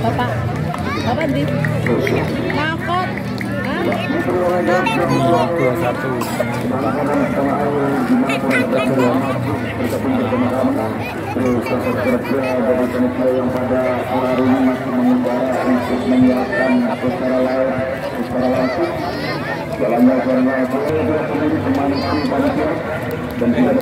Bapak. Bapak di. Hah? dua satu dari yang pada hari ini masih mengembara untuk menyiapkan secara live, secara langsung. Jalannya karena itu dia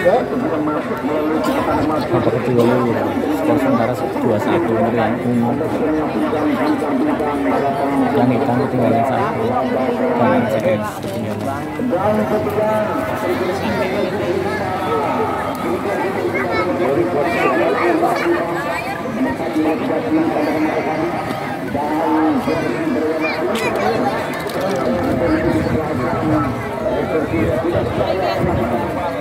dan tidak ada pintu yang tidak mau tentunya melaporkan untuk pertandingan yang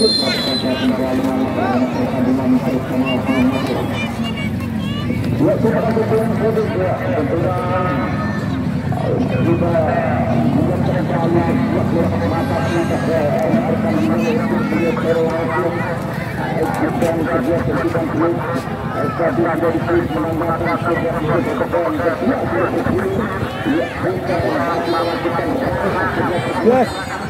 babak kedua lu skor sementara dua satu untuk yang ungu yang hitam ketinggalan satu dan second ketinggalan skornya orang diwali skornya Masih marang di Jawa. lihat ber ber ber ber Saya satu video dulu saya. Tidak memikirkan saya.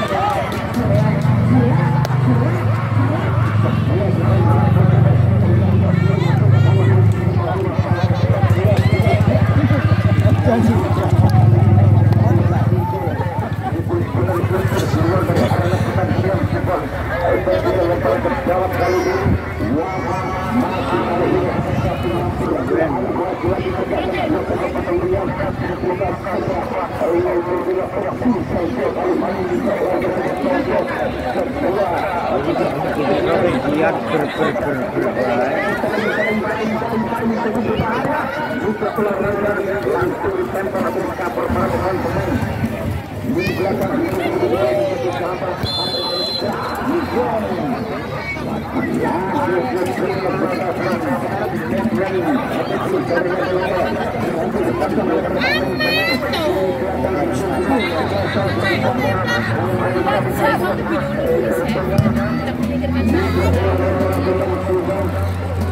tadi aku masih sangat jauh dan dua lagi tidak bermasalah di situ di situ ya dan kembali ke itu Nah, bener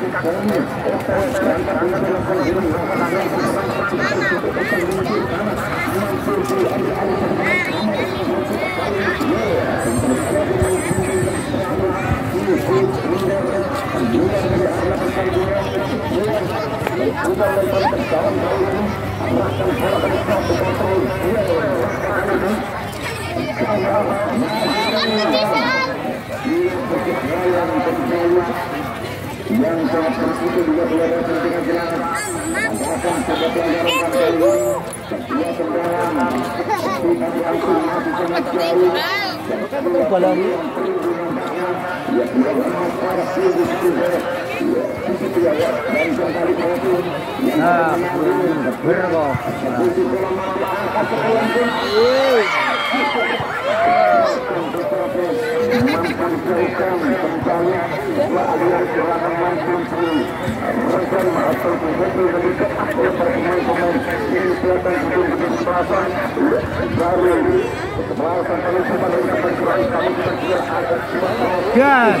Aku sekian pun mampu jauhkan kembali dua aliran serangan baru cepat Gas.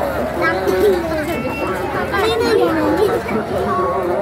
kan apa?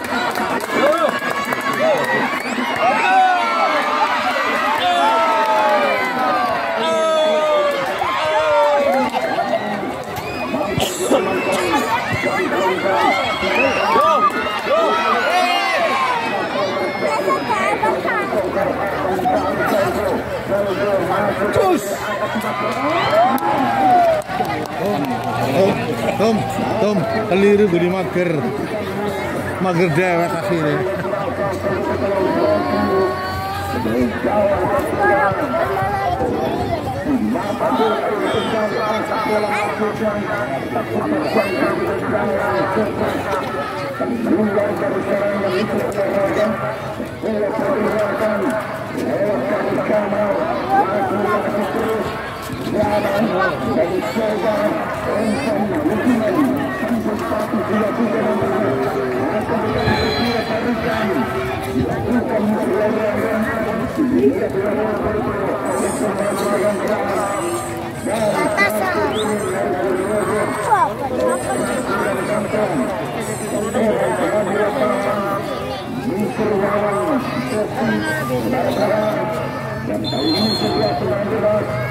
Tom, Tom, keliru beli mager. Mager dewek akhirnya serangan yang itu olahraga bola pergerakan lewat kaki kanan laku laku terus jalan dari olahraga dan kali ini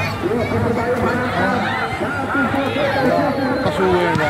Kasuwela.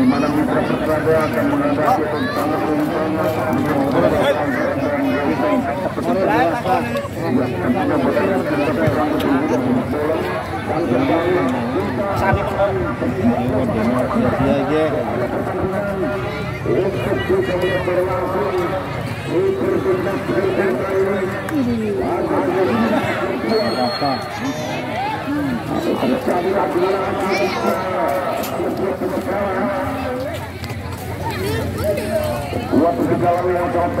di mana mitra persada akan menghadapi sangat Iya iya. Apa? Dua perjalanan yang sangat.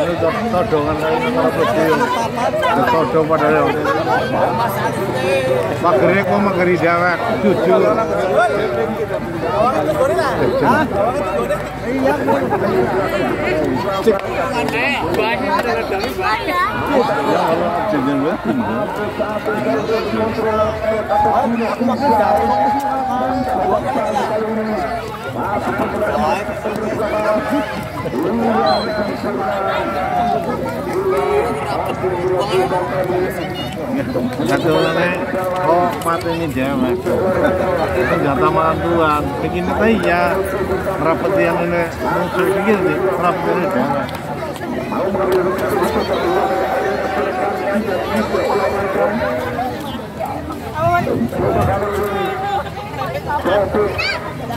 Ini todongan putih. Todong padahal ya. Magere kok mageri dewek, banget. Satu lagi, oh mati ini dewek. Senjata makan tuan. Begini tadi ya, rapet yang ini musuh begini, dewek. Emang ini larang tapi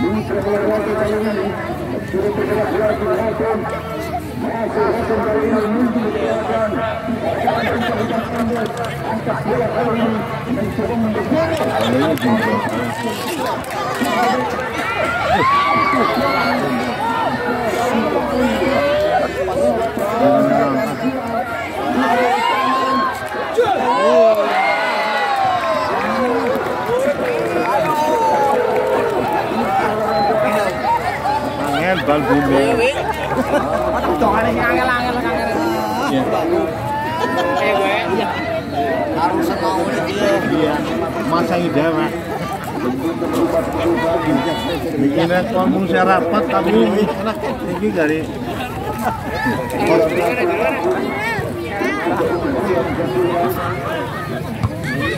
Ministro de la Guardia Italiana, director de la ciudad de Manhattan, masih akan terlihat mungkin dikeluarkan akan terlihat tanda angkat bola kali ini mencoba mendekati Thank you. bal booming. Iya. Harus. Iya. Masa. Bikin respon rapat tapi enak dari Thank you.